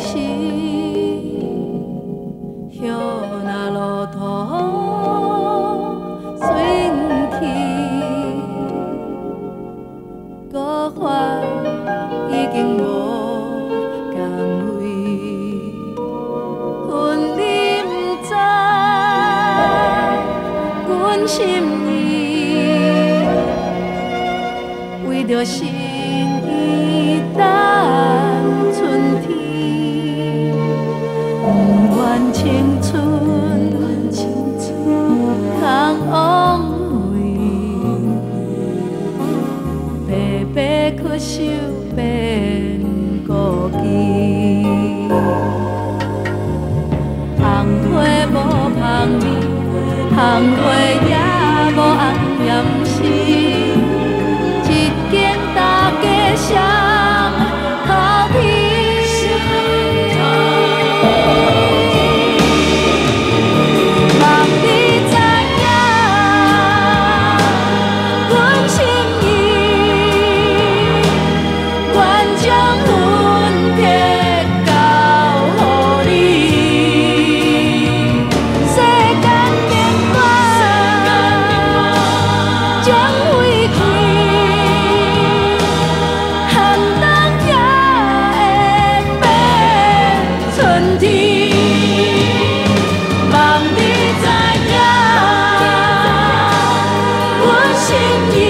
心向那路途，顺去，已经无。心意，为着心。白白可受变孤寂，红花无香味。红花也无红艳丝。watching you.